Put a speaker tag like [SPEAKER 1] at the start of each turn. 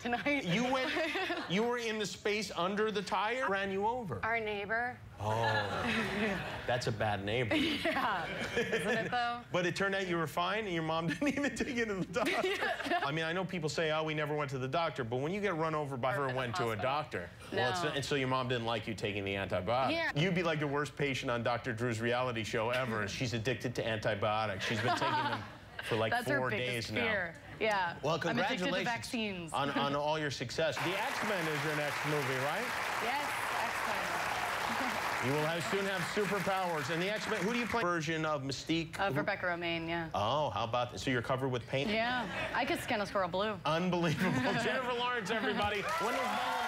[SPEAKER 1] tonight.
[SPEAKER 2] You went, you were in the space under the tire, ran you over.
[SPEAKER 1] Our neighbor.
[SPEAKER 2] Oh, that's a bad neighbor.
[SPEAKER 1] Yeah. Isn't it though?
[SPEAKER 2] But it turned out you were fine and your mom didn't even take you to the doctor. I mean, I know people say, oh, we never went to the doctor, but when you get run over by her and went to a
[SPEAKER 1] hospital.
[SPEAKER 2] doctor, well, it's,
[SPEAKER 1] No.
[SPEAKER 2] and so your mom didn't like you taking the antibiotic.
[SPEAKER 1] Yeah.
[SPEAKER 2] You'd be like the worst patient on Dr. Drew's reality show ever. She's addicted to antibiotics. She's been taking them for like
[SPEAKER 1] That's
[SPEAKER 2] four
[SPEAKER 1] her biggest
[SPEAKER 2] days now.
[SPEAKER 1] Yeah.
[SPEAKER 2] Well,
[SPEAKER 1] I'm addicted to
[SPEAKER 2] congratulations
[SPEAKER 1] vaccines.
[SPEAKER 2] on, on all your success. The X-Men is your next movie, right?
[SPEAKER 1] yes, excellent.
[SPEAKER 2] You will have, soon have superpowers. And the X-Men, who do you play version of Mystique?
[SPEAKER 1] Of Rebecca Romijn, yeah.
[SPEAKER 2] Oh, how about that? So you're covered with paint?
[SPEAKER 1] Yeah. I could skin a squirrel blue.
[SPEAKER 2] Unbelievable. Jennifer Lawrence, everybody. When was Bella